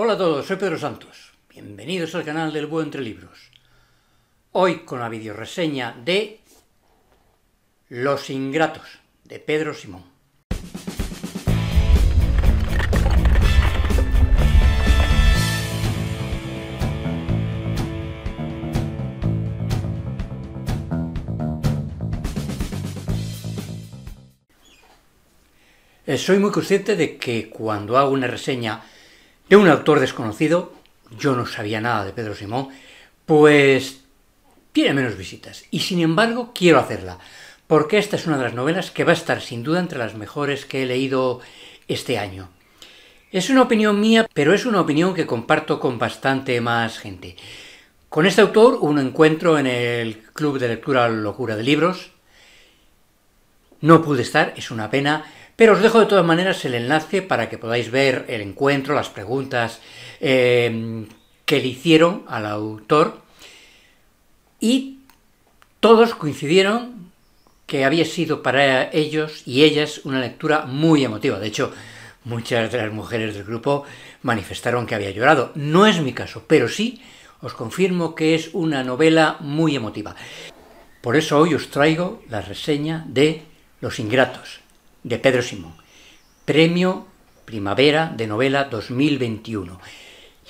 Hola a todos, soy Pedro Santos. Bienvenidos al canal del Buen Entre Libros. Hoy con la videoreseña de Los Ingratos, de Pedro Simón. Eh, soy muy consciente de que cuando hago una reseña de un autor desconocido, yo no sabía nada de Pedro Simón, pues tiene menos visitas. Y sin embargo, quiero hacerla, porque esta es una de las novelas que va a estar sin duda entre las mejores que he leído este año. Es una opinión mía, pero es una opinión que comparto con bastante más gente. Con este autor, un encuentro en el Club de Lectura Locura de Libros. No pude estar, es una pena, pero os dejo de todas maneras el enlace para que podáis ver el encuentro, las preguntas eh, que le hicieron al autor y todos coincidieron que había sido para ellos y ellas una lectura muy emotiva. De hecho, muchas de las mujeres del grupo manifestaron que había llorado. No es mi caso, pero sí os confirmo que es una novela muy emotiva. Por eso hoy os traigo la reseña de Los Ingratos, de Pedro Simón. Premio Primavera de Novela 2021.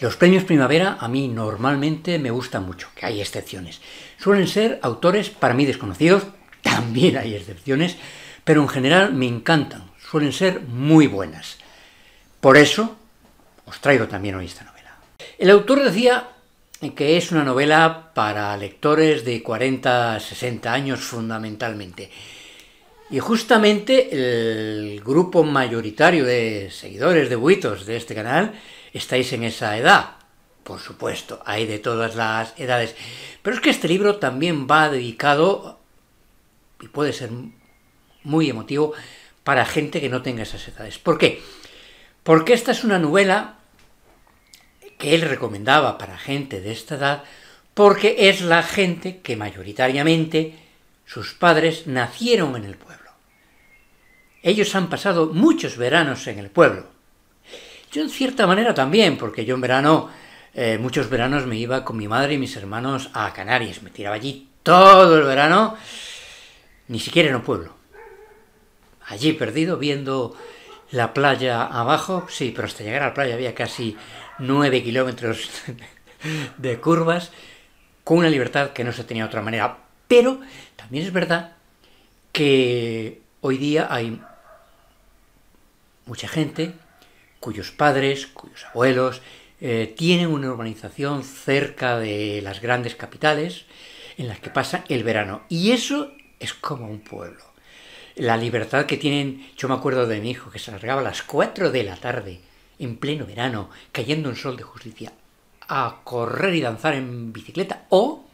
Los premios Primavera a mí normalmente me gustan mucho, que hay excepciones. Suelen ser autores para mí desconocidos, también hay excepciones, pero en general me encantan, suelen ser muy buenas. Por eso os traigo también hoy esta novela. El autor decía que es una novela para lectores de 40 a 60 años fundamentalmente. Y justamente el grupo mayoritario de seguidores de Buitos de este canal estáis en esa edad. Por supuesto, hay de todas las edades. Pero es que este libro también va dedicado, y puede ser muy emotivo, para gente que no tenga esas edades. ¿Por qué? Porque esta es una novela que él recomendaba para gente de esta edad, porque es la gente que mayoritariamente sus padres nacieron en el pueblo. Ellos han pasado muchos veranos en el pueblo. Yo en cierta manera también, porque yo en verano, eh, muchos veranos me iba con mi madre y mis hermanos a Canarias. Me tiraba allí todo el verano, ni siquiera en un pueblo. Allí perdido, viendo la playa abajo, sí, pero hasta llegar a la playa había casi nueve kilómetros de curvas, con una libertad que no se tenía de otra manera. Pero también es verdad que hoy día hay mucha gente cuyos padres, cuyos abuelos, eh, tienen una urbanización cerca de las grandes capitales en las que pasa el verano. Y eso es como un pueblo. La libertad que tienen, yo me acuerdo de mi hijo que se largaba a las 4 de la tarde, en pleno verano, cayendo un sol de justicia, a correr y danzar en bicicleta o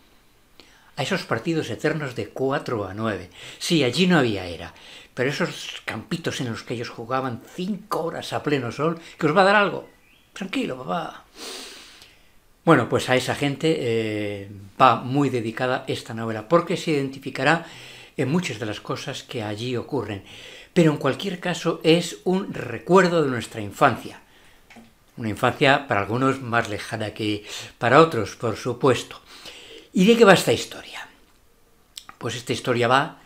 a esos partidos eternos de 4 a 9. Sí, allí no había era, pero esos campitos en los que ellos jugaban cinco horas a pleno sol, que os va a dar algo. Tranquilo, papá. Bueno, pues a esa gente eh, va muy dedicada esta novela, porque se identificará en muchas de las cosas que allí ocurren. Pero en cualquier caso es un recuerdo de nuestra infancia. Una infancia para algunos más lejana que para otros, por supuesto. ¿Y de qué va esta historia? Pues esta historia va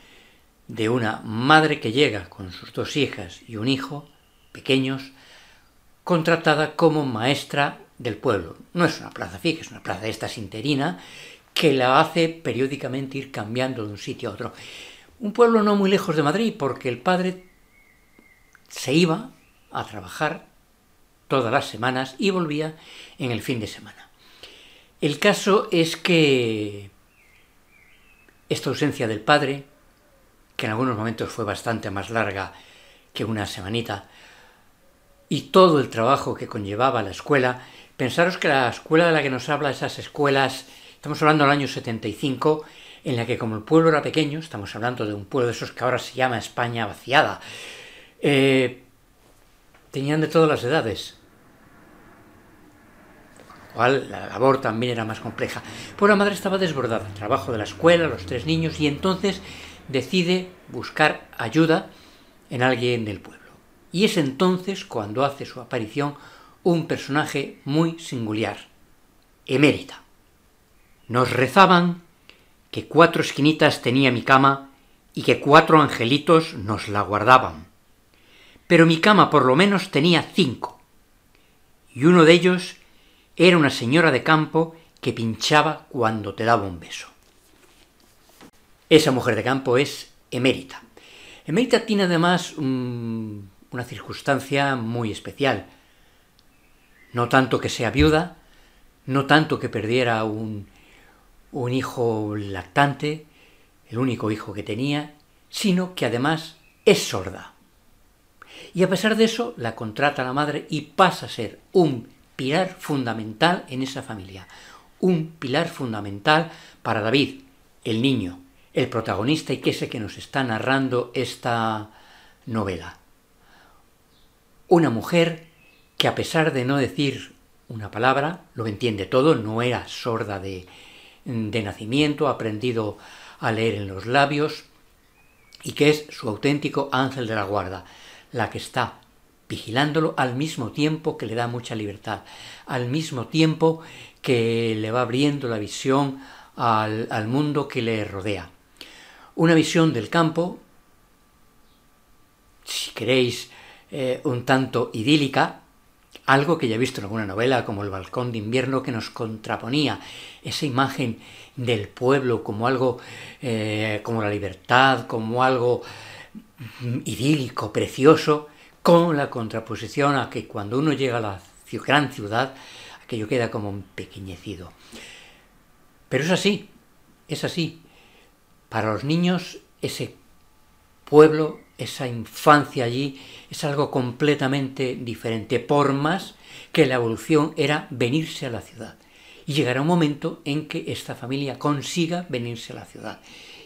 de una madre que llega con sus dos hijas y un hijo pequeños, contratada como maestra del pueblo. No es una plaza fija, es una plaza de esta interina que la hace periódicamente ir cambiando de un sitio a otro. Un pueblo no muy lejos de Madrid, porque el padre se iba a trabajar todas las semanas y volvía en el fin de semana. El caso es que esta ausencia del padre que en algunos momentos fue bastante más larga que una semanita, y todo el trabajo que conllevaba la escuela, pensaros que la escuela de la que nos habla, esas escuelas, estamos hablando del año 75, en la que como el pueblo era pequeño, estamos hablando de un pueblo de esos que ahora se llama España vaciada, eh, tenían de todas las edades, la labor también era más compleja. Pues la madre estaba desbordada, trabajo de la escuela, los tres niños, y entonces decide buscar ayuda en alguien del pueblo. Y es entonces cuando hace su aparición un personaje muy singular, emérita. Nos rezaban que cuatro esquinitas tenía mi cama y que cuatro angelitos nos la guardaban. Pero mi cama por lo menos tenía cinco, y uno de ellos era una señora de campo que pinchaba cuando te daba un beso. Esa mujer de campo es emérita. Emérita tiene además una circunstancia muy especial. No tanto que sea viuda, no tanto que perdiera un, un hijo lactante, el único hijo que tenía, sino que además es sorda. Y a pesar de eso, la contrata la madre y pasa a ser un pilar fundamental en esa familia. Un pilar fundamental para David, el niño, el protagonista y que es el que nos está narrando esta novela. Una mujer que a pesar de no decir una palabra, lo entiende todo, no era sorda de, de nacimiento, ha aprendido a leer en los labios y que es su auténtico ángel de la guarda, la que está vigilándolo al mismo tiempo que le da mucha libertad, al mismo tiempo que le va abriendo la visión al, al mundo que le rodea. Una visión del campo, si queréis, eh, un tanto idílica, algo que ya he visto en alguna novela como El balcón de invierno que nos contraponía esa imagen del pueblo como algo, eh, como la libertad, como algo idílico, precioso, con la contraposición a que cuando uno llega a la gran ciudad, aquello queda como empequeñecido. Pero es así, es así. Para los niños ese pueblo esa infancia allí es algo completamente diferente, por más que la evolución era venirse a la ciudad. Y llegará un momento en que esta familia consiga venirse a la ciudad.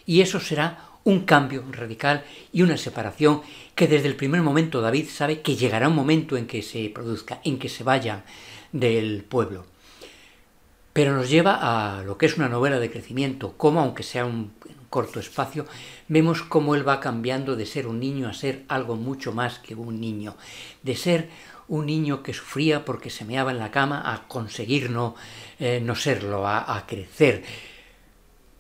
Y eso será un cambio radical y una separación que desde el primer momento David sabe que llegará un momento en que se produzca, en que se vayan del pueblo. Pero nos lleva a lo que es una novela de crecimiento, como aunque sea un corto espacio, vemos cómo él va cambiando de ser un niño a ser algo mucho más que un niño, de ser un niño que sufría porque se meaba en la cama a conseguir no, eh, no serlo, a, a, crecer.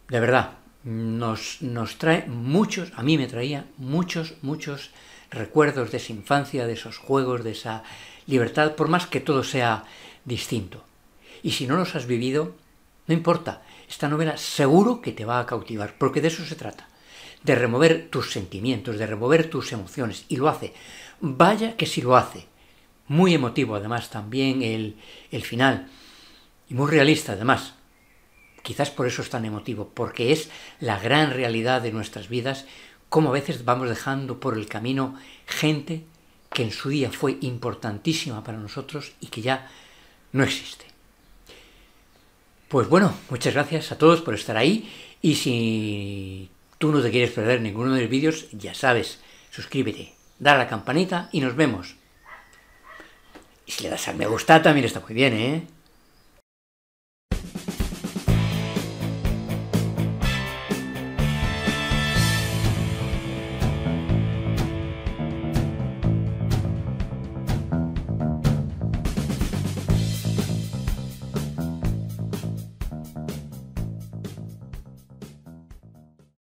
De verdad, nos, nos trae muchos, a mí me traía muchos, muchos recuerdos de esa infancia, de esos juegos, de esa libertad, por más que todo sea distinto. Y si no los has vivido, no importa, esta novela seguro que te va a cautivar, porque de eso se trata, de remover tus sentimientos, de remover tus emociones, y lo hace. Vaya que si lo hace. Muy emotivo además también el, el final, y muy realista además. Quizás por eso es tan emotivo, porque es la gran realidad de nuestras vidas, como a veces vamos dejando por el camino gente que en su día fue importantísima para nosotros y que ya no existe. Pues bueno, muchas gracias a todos por estar ahí y si tú no te quieres perder ninguno de los vídeos, ya sabes, suscríbete, da la campanita y nos vemos. Y si le das a me gusta también está muy bien, ¿eh?